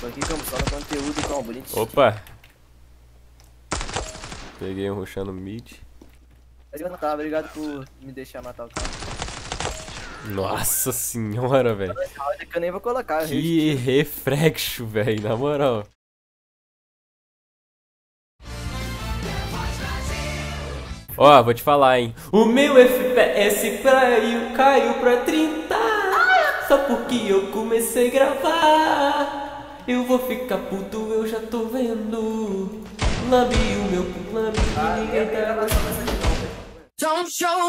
Tô aqui só no conteúdo, bonitinho. Opa! Peguei um rushando mid. Tava, obrigado por me deixar matar o cara. Nossa senhora, velho. Que eu nem vou colocar. Que reflexo, velho, na moral. Ó, vou te falar, hein. O meu FPS caiu, caiu pra 30. Só porque eu comecei a gravar. Eu vou ficar puto, eu já tô vendo. Lambi o meu lambi, ninguém tá Don't show.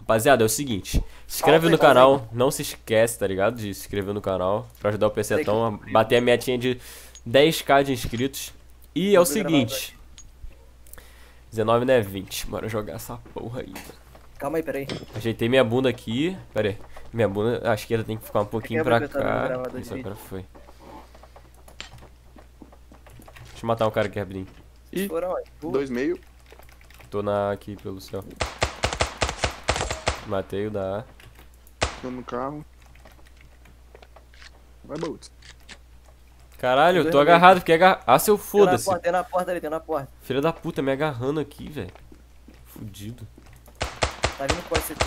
Rapaziada, é o seguinte, se inscreve no canal, não se esquece, tá ligado? De se inscrever no canal pra ajudar o PCtão a bater a metinha de 10k de inscritos. E é o seguinte, 19 não é 20, bora jogar essa porra aí. mano. Calma aí, peraí. Ajeitei minha bunda aqui, pera aí, minha bunda, a esquerda tem que ficar um pouquinho pra tava no cá. Isso, agora foi. Deixa eu matar um cara aqui rapidinho. Ih, dois meio. Tô na, aqui pelo céu. Matei o da A. Tô no carro. Vai, Bolt. Caralho, eu tô agarrado, fiquei agarrado. Ah, seu Tem na foda-se. porta, tem na porta ali, tem na porta. Filha da puta, me agarrando aqui, velho. Fudido. Tá vindo ser tu.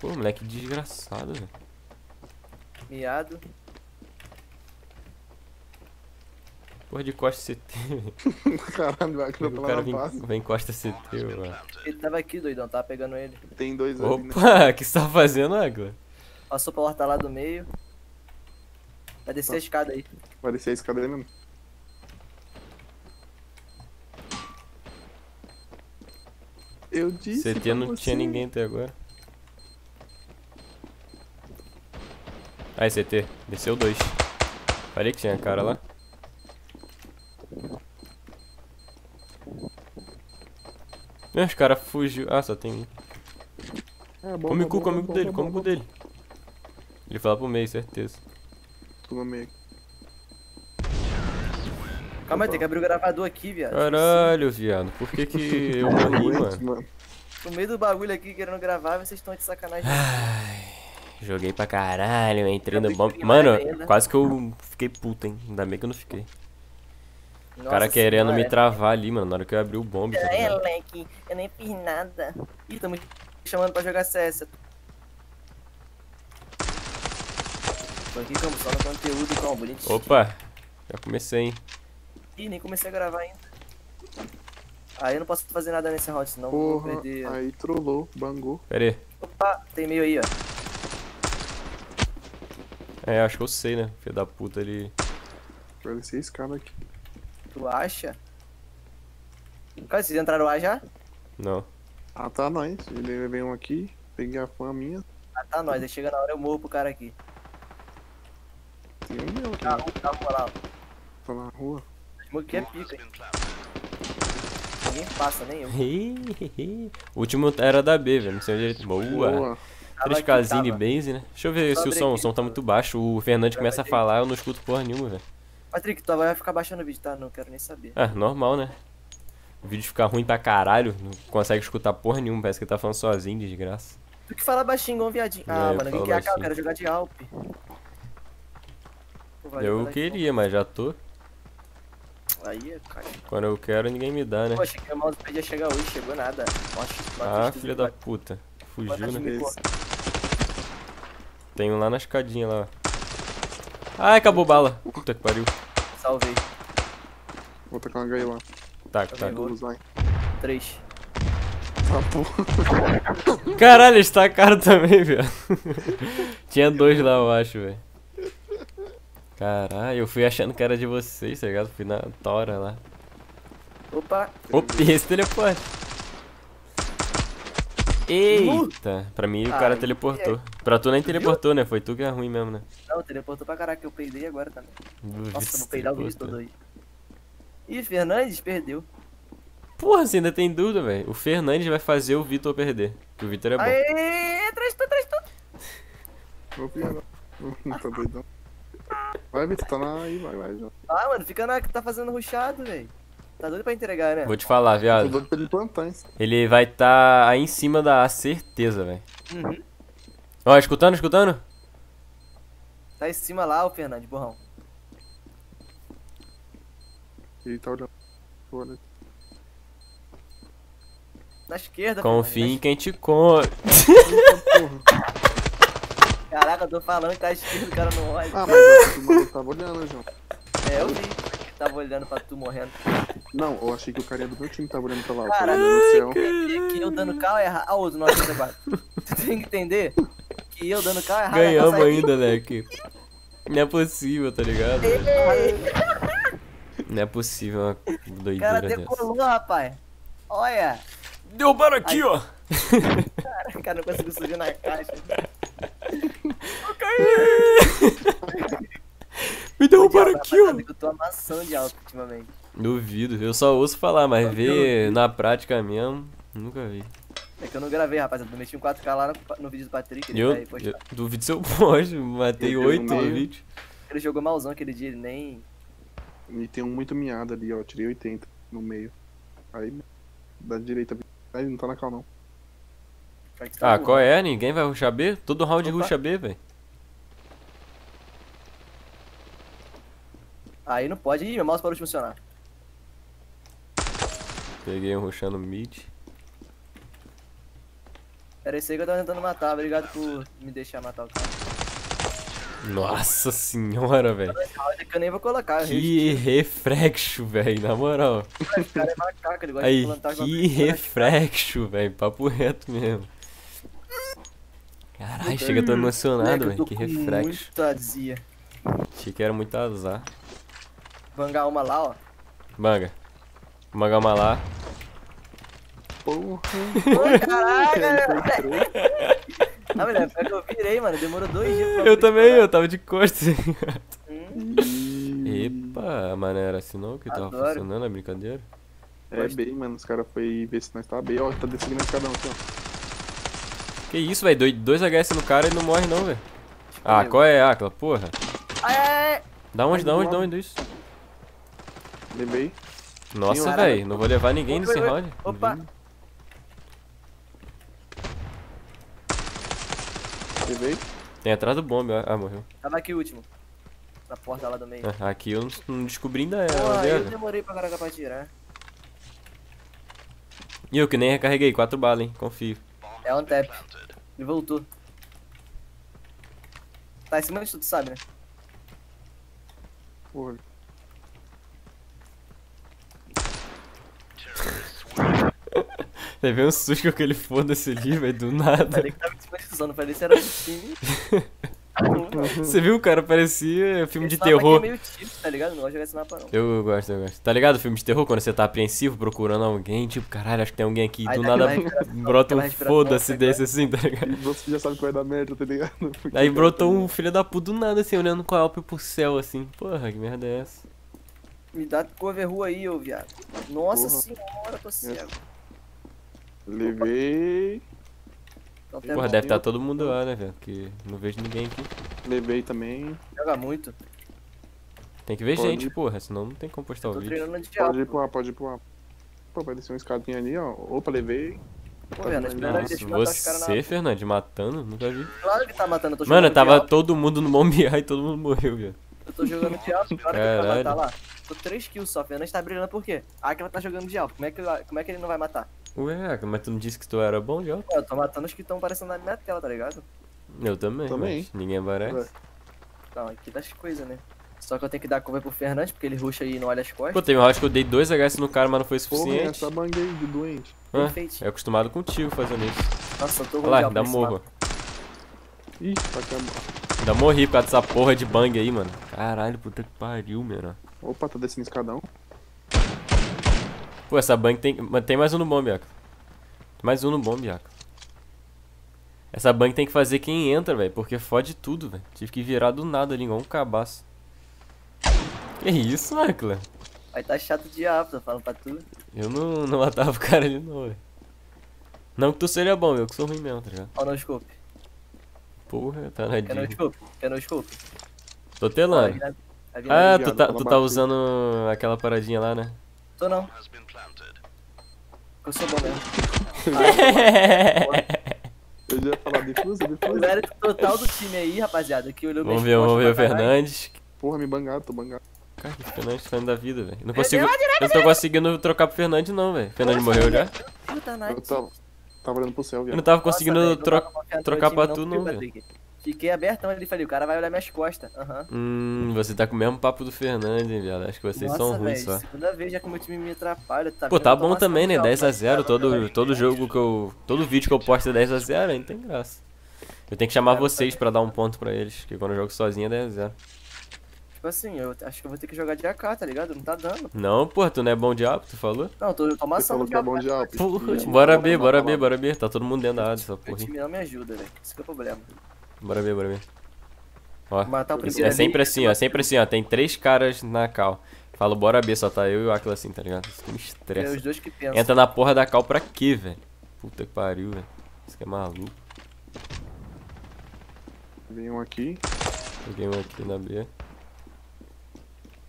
Pô, moleque desgraçado, velho. Miado. Porra de costa CT, velho. Caralho, vai O atropelar cara na vem, base. vem costa CT, mano. Ele tava aqui, doidão, tava pegando ele. Tem dois ali, né? Opa, o que você tá fazendo, Águila? Passou pra horta lá do meio. Vai descer a escada aí. Vai descer a escada aí mesmo. Eu disse. CT não você. tinha ninguém até agora. Aí, CT, desceu dois. Falei que tinha cara lá. Ah, os caras fugiu. Ah, só tem um. É, Come bom, cu, come bom, cu dele, come bom, cu dele. Ele lá pro meio, certeza. Tô no meio. Calma aí, tem que abrir o gravador aqui, viado. Caralho, viado. Por que que eu morri, mano? No meio do bagulho aqui querendo gravar, vocês estão de sacanagem. Joguei pra caralho, entrei no bom. Mano, ainda. quase que eu fiquei puto, hein? Ainda bem que eu não fiquei. O Nossa cara querendo me senhora. travar ali, mano, na hora que eu abri o bombe. tá É, moleque, eu nem fiz nada. Ih, tamo chamando pra jogar CS. Tô aqui como só no conteúdo, como bonitinho. Opa, já comecei, hein? Ih, nem comecei a gravar ainda. Aí eu não posso fazer nada nesse round, senão eu vou Porra, perder. aí trollou, bangou. Pera aí. Opa, tem meio aí, ó. É, acho que eu sei, né? Filho da puta, ele. Vai descer a escada aqui. Tu acha? Cara, vocês entraram lá já? Não. Ah, tá, nós. Ele veio um aqui, peguei a fã minha. Ah, tá nós. Aí chega na hora eu morro pro cara aqui. Tem um meu aqui, Ah, né? tá lá. tá na rua. É pica? Ninguém passa, nem eu. o último era da B, velho. Não sei onde ele. Boa. Boa. Tava 3 aqui, casinho de tava. base, né? Deixa eu ver Só se o som. O som tá muito baixo. O Fernandes começa a falar, eu não escuto porra nenhuma, velho. Patrick, tu vai ficar baixando o vídeo, tá? Não quero nem saber. Ah, normal, né? O vídeo fica ruim pra caralho, não consegue escutar porra nenhuma, parece que ele tá falando sozinho, desgraça. Tu que fala baixinho igual um viadinho. É, Ah, eu mano, falo quem que é a cara? Eu quero jogar de Alp. Pô, valeu, Eu queria, mas já tô. Aí, é, cara. Quando eu quero, ninguém me dá, né? Poxa, que o mousepad ia chegar hoje, chegou nada. Nossa, Ah, filha da puta. Fugiu, né? Tem um lá na escadinha lá. Ai, acabou bala. Puta que pariu. Salvei. Vou tacar uma gaia lá. Tá, tá. Vamos lá. Três. Ah, porra. Caralho, eles tacaram também, velho. Tinha dois lá, eu acho, velho. Caralho, eu fui achando que era de vocês, tá ligado? Fui na tora lá. Opa, Opa, esse teleporte. Eita, pra mim o cara Ai, teleportou. Pra tu nem teleportou, né? Foi tu que é ruim mesmo, né? não, teleportou pra caraca, eu peidei agora também. Nossa, eu se vou peidar o vídeo todo aí. Ih, Fernandes perdeu. Porra, você ainda tem dúvida, velho. O Fernandes vai fazer o Vitor perder. Que o Vitor é bom. Aê, três, tu, três, tu. Vou pegar. tá doidão. Vai, Vitor, tá na aí, vai, vai. Já. Ah, mano, fica na que tá fazendo ruchado, velho. Tá doido pra entregar, né? Vou te falar, Tô viado. doido pra ele plantar, hein? Ele vai tá aí em cima da A, certeza, velho. Uhum. Ó, escutando, escutando? Tá em cima lá, o Fernando, borrão. Ele tá olhando. Olha. Na esquerda, Confia em quem te conta. Caraca, eu tô falando que tá esquerda, o cara não olha. Ah, mas o maluco tava olhando, João. É, eu vi. que Tava olhando pra tu morrendo. Não, eu achei que o carinha do meu time tava olhando pra lá. Do céu. Que, que eu dando cal é errado. Ah, outro, não, aqui agora. Tu tem que entender que eu dando cal é errado. Ganhamos essa aí- ainda, leque. Não é possível, tá ligado? Não é possível uma O doideira cara dessa. decolou, rapaz. Olha. Deu para aqui, ó. Cara não conseguiu subir na caixa. Me derrubaram aqui, ó. Eu tô amassando de alto ultimamente. Duvido, eu só ouço falar, mas ver na prática mesmo, nunca vi. É que eu não gravei, rapaziada. Eu meti um 4K lá no, no vídeo do Patrick. Ele, Eu, vai postar. eu duvido se eu posto, matei Eu oito no também. vídeo. ele jogou malzão aquele dia, ele nem. E tem um muito miado ali, ó. Tirei 80 no meio. Aí, da direita. Aí não tá na cal, não. Tá Ah, qual é? Ninguém vai ruxar B? Todo round Opa. ruxa B, velho. Aí não pode. Ih, meu mouse parou de funcionar. Peguei um ruxando mid. Era esse aí que eu tava tentando matar. Obrigado por me deixar matar o cara. Nossa senhora, velho. É que eu nem vou colocar. Que reflexo, velho, na moral. O cara é macaco, ele gosta Aí, de plantar com a que reflexo, velho. Papo reto mesmo. Caralho, chega, tô emocionado, velho. Que reflexo. Muita azia. Achei que era muito azar. Vangar uma lá, ó. Manga. Manga uma lá. Porra. Ô, caraca! Ah, mulher, eu virei, mano. Demorou dois dias pra Eu também, eu tava de costas. Hum, Epa, mas não era assim não que tava Adoro. funcionando a brincadeira? É bem, mano. Os caras foi ver se nós tá bem. Ó, tá descendo na escadão aqui, ó. Que isso, velho? Dois, HS no cara e não morre não, velho. Ah, qual é, Aquila? Porra. Ai, ai, ai. Da onde, da onde, da onde isso? Levei. Nossa, velho, não vou levar ninguém nesse round. Opa. Levei. Tem atrás do bombe, ó. ah, morreu. Tava aqui o último. Na porta lá do meio. Ah, Aqui eu não, não descobri ainda é, Pô, onde eu era. demorei pra caraca pra tirar. E eu que nem recarreguei, quatro balas, hein, confio. É on tap. Ele voltou. Tá em cima de tudo, sabe, né? Porra. Levei um susto com aquele foda-se ali, velho, do nada. Falei que tava em cima de não falei se era do time. Você viu, cara? Parecia filme de Esse mapa aqui terror. É meio tipo, tá ligado? Não gosto de jogar esse mapa, não. Eu gosto, eu gosto. Tá ligado filme de terror? Quando você tá apreensivo procurando alguém, tipo, caralho, acho que tem alguém aqui. Aí do nada brota um foda-se tá desse assim, tá ligado? E você já sabe que vai dar merda, tá ligado? Porque Aí brotou um filho da puta do nada, assim, olhando com a Alp pro céu, assim. Porra, que merda é essa? Me dá cover rua aí, ô viado. Nossa Porra. senhora, tô cego. Levei. Tem Porra, deve estar todo mundo lá, né, velho? Porque não vejo ninguém aqui. Levei também. Joga muito. Tem que ver Pode. gente, porra, senão não tem como postar o Tô vídeo. treinando de Pode ir pro ar, pode ir pro ar. Pô, vai descer uma escadinha ali, ó. Opa, levei. Pô, esperando Nossa, caras na você, Fernandes, matando? Nunca vi. Claro que tá matando, eu tô Mano, tava todo mundo no bombear e todo mundo morreu, velho. Eu tô jogando de alto, pior que ele vai matar lá. Tô 3 kills só, Fernandes tá brilhando por quê? Ah, que ela tá jogando de alto. Como é que, como é que ele não vai matar? Ué, mas tu não disse que tu era bom alto? Pô, eu tô matando os que estão aparecendo na minha tela, tá ligado? Eu também, Também. mas ninguém aparece. Não, aqui das coisas, né? Só que eu tenho que dar cover pro Fernandes, porque ele ruxa aí e não olha as Pô, costas. teve um round que eu dei 2 HS no cara, mas não foi Porra, suficiente. essa bang aí de doente. Hã? Perfeito. É acostumado contigo fazendo isso. Nossa, eu tô Olha lá, ainda morro. Ih, tá acabando. Ainda morri por causa dessa porra de bang aí, mano. Caralho, puta que pariu, mano. Opa, tá descendo escadão. Pô, essa bang tem. Tem mais um no bomb, Yaka. Tem mais um no bomb, Yaka. Essa bang tem que fazer quem entra, velho. Porque fode tudo, velho. Tive que virar do nada ali, igual um cabaço. Que isso, Akla? Aí tá chato de tô falando pra tu. Eu não, não matava o cara ali, não, velho. Não que tu seja bom, eu que sou ruim mesmo, tá ligado? Ó, no scope. Porra, tá na Quer no dica. scope? Quer no scope? Tô telando. vai vai Ah, ali. tu tá, tu tá usando aquela paradinha lá, né? Tô não. Eu sou bom mesmo. Eu já ia falar difusa, O difusa. mérito total do time aí, rapaziada, que olhou Vamos ver, vamos ver o. Fernandes. Porra, me bangaram, tô bangado. Cara, que Fernandes tá indo da vida, velho. Não consigo. Eu não tô conseguindo trocar pro Fernandes, não, velho. Fernandes morreu já? Puta, Eu Nath. tava, tava olhando pro céu, Eu não tava Nossa, conseguindo velho, não trocar pra tu, não, velho. Fiquei abertão ali, falei, o cara vai olhar minhas costas. Aham. Hum, você tá com o mesmo papo do Fernandes, hein, viado. Acho que vocês Nossa, são ruins velho, só. segunda vez já que o meu time me atrapalha. Tá Pô, tá bom também, né? ação, 10x0, mas todo, todo jogo que eu. Todo vídeo que eu posto é 10x0, aí não tem graça. Eu tenho que chamar vocês pra dar um ponto pra eles, porque quando eu jogo sozinho é 10x0. Tipo assim, eu acho que eu vou ter que jogar de AK, tá ligado? Não tá dando. Não, porra, tu não é bom de alvo, tu falou? Não, eu tô Você tomando ação falou do que é bom de diabo, alto. Porra, E- bora B, bora B, bora B. Tá todo mundo dentro da área, essa porra. aí. time não me ajuda, velho. Esse que é o problema. Bora B, bora B. Ó, Matar o primeiro é ali, sempre assim, ó, é sempre assim, ó. Tem três caras na cal. Falo, bora B, só tá eu e o Aquila assim, tá ligado? Isso que me É estressa. os dois que pensam. Entra na porra da cal pra quê, velho? Puta que pariu, velho. Isso que é maluco. Vem um aqui. Peguei um aqui na B.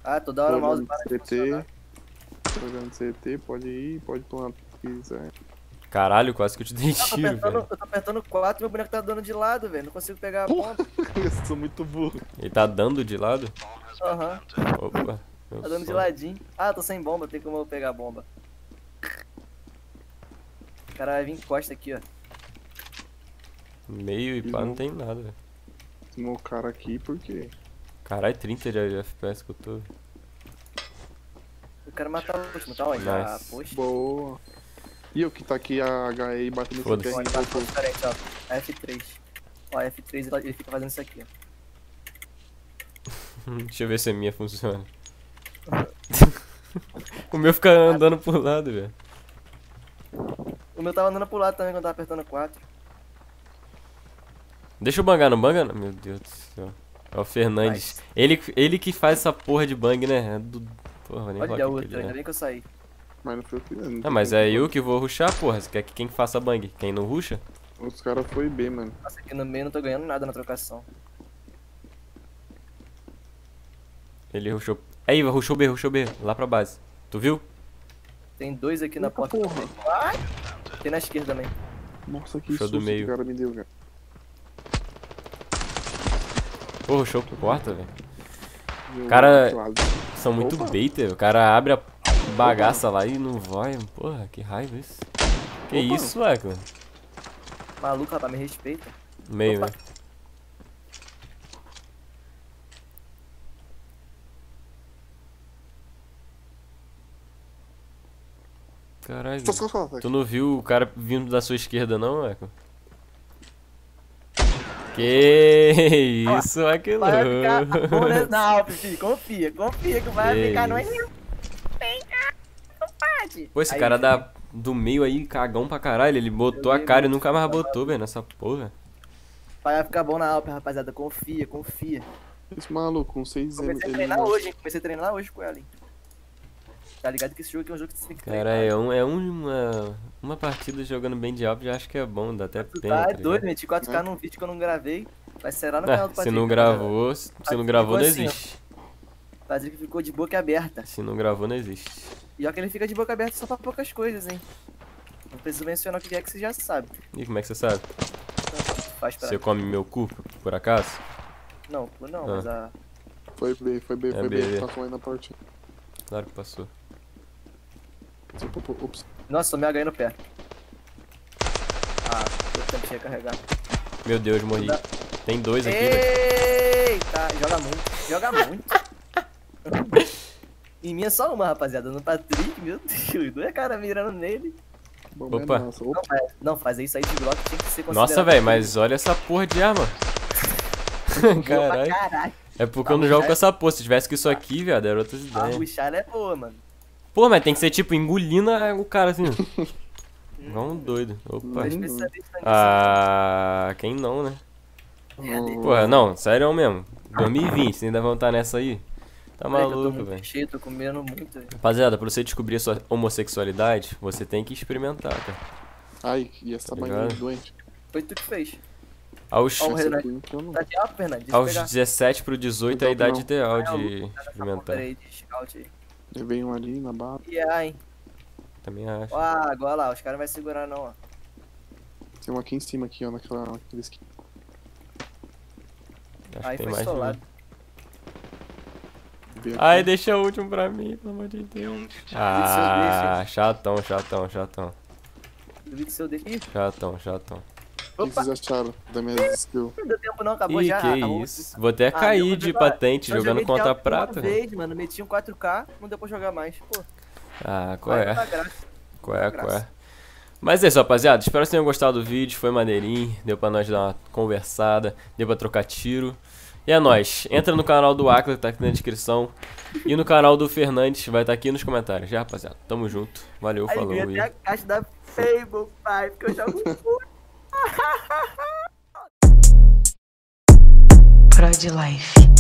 Ah, toda hora o mouse para de CT. Olhando CT, pode ir, pode tomar quiser. Caralho, quase que eu te dei Eu tô tiro, apertando, velho. eu tô apertando 4 meu boneco tá dando de lado, velho. Não consigo pegar a ponta. Eu sou muito burro. Ele tá dando de lado? Aham, Opa. meu tá dando de ladinho. Ah, tô sem bomba, tem como eu pegar a bomba. O cara vai vir costa aqui, ó. Meio e pá, não tem nada, velho. Smocar aqui, por quê? Caralho, 30 de FPS que eu tô. Eu quero matar o último, tá onde? Nice. Ah, poxa. Boa. E eu que tá aqui a HE e batendo terreno ele tá pouco. diferente, ó. F3. Ó, F3 ele- ele fica fazendo isso aqui, ó. Deixa eu ver se a minha funciona. o meu fica andando pro lado, velho. O meu tava andando pro lado também quando tava apertando 4. Deixa eu bangar, não banga? Meu Deus do céu. É o Fernandes. Ele, ele que faz essa porra de bang, né? É do... Porra, nem Olha a outra, ele ainda bem que eu saí. Mas não foi eu que não Ah, mas é eu que vou ruxar, porra. Você quer que quem faça bang? Quem não ruxa? Os caras foi B, mano. Nossa, aqui no meio eu não tô ganhando nada na trocação. Ele ruxou. Aí, ruxou B, ruxou B. Lá pra base. Tu viu? Tem dois aqui na porta. porra. Ai! Tem na esquerda também. Nossa, que susto do meio. que o cara me deu, velho. Pô, ruxou porta, velho. Cara-. São muito Opa. baiter. O cara abre a bagaça lá e não vai. Porra, que raiva isso. Que Opa. isso, Eco? Maluco, rapaz, me respeita. Meio, Opa. né? Caralho. Tu não viu o cara vindo da sua esquerda, não, Eco? Que isso, aquilo. Vai ficar Não, filho, confia, confia que vai Que ficar no isso. Cá, pode. Pô, esse Aí, cara da, do meio aí, cagão pra caralho, ele botou a cara e nunca mais botou, velho, nessa porra. Vai ficar bom na Alp, rapaziada. Confia, confia. Esse maluco com 6 anos. Comecei a treinar hoje, hein? Comecei a treinar hoje com ela, hein? Tá ligado que esse jogo aqui é um jogo que você tem que Cara, treinar. é, um, é uma, uma partida jogando bem de alvo, já acho que é bom, dá até pena. tá tá é doido, ligado? meti 4K num vídeo que eu não gravei. Vai ser lá no Ah, canal do se Patrick. não rapaziada. gravou, se se não gravou, não ficou assim, ó. existe. Patrick ficou de boca aberta. Se não gravou, não existe. E ó que ele fica de boca aberta só pra poucas coisas, hein? Não preciso mencionar o que é que você já sabe. E como é que você sabe? Faz pra... Você come meu cu, por acaso? Não, não, Ah. mas a... Foi B, foi B, É foi B, B. Passou aí na portinha. Claro que passou. Opa, opa, Ops. Nossa, tomei HE no pé. Ah, eu tentei recarregar. Meu Deus, morri. Tem dois aqui, velho. Eita, joga muito, joga muito. Em mim é só uma, rapaziada. No Patrick, meu Deus, dois caras mirando nele. Bom, Opa. é. Opa. Não, não, fazer isso aí de Glock tinha que ser considerado. Nossa, velho, mas olha essa porra de arma. Caralho. Caralho. É porque eu não jogo com essa porra. Se tivesse com isso aqui, viado, era outras A ideias. ruxada é boa, mano. Pô, mas tem que ser tipo engolindo a- o cara assim. Um doido. Opa. É. Ah, quem não, né? Porra, não, sério mesmo. 2020, você ainda vão estar nessa aí? Tá Peraí maluco, velho. cheio, tô comendo muito. velho. Rapaziada, pra você descobrir a sua homossexualidade, você tem que experimentar, cara. Ai, e essa Tá banheira doente. Foi tu que fez. Aos, Ó, Renan. Tá de aos pegar. 17 pro 18 é a idade não. ideal Ah, de experimentar. Peraí, de scout aí. Levei um ali na barra. E aí, hein? Também acho. Ó, a água, olha lá, os caras não vão segurar não, ó. Tem um aqui em cima, aqui, ó, naquela. Acho Aí tem foi mais solado. Aqui. Ai, deixa o último pra mim, pelo amor de Deus. Ah, chatão, chatão, chatão. Duvido que se eu deixo. Ih, Chatão, chatão. O que vocês acharam da minha skill? não deu tempo não, acabou Ih, já. que acabou. isso. Vou até Ah, cair eu de vou jogar- patente jogando contra a prata. Uma vez, mano, meti um 4K, não deu pra jogar mais. Pô, Ah, qual é? Qual é, Graça. qual é? Mas é isso, rapaziada. Espero que vocês tenham gostado do vídeo. Foi maneirinho. Deu pra nós dar uma conversada. Deu pra trocar tiro. E é nóis. Entra no canal do Acla, que tá aqui na descrição. E no canal do Fernandes, vai estar aqui nos comentários. Já, rapaziada. Tamo junto. Valeu, Aí falou. vem E... até a caixa da Fable, pai, porque eu jogo. Prod Life.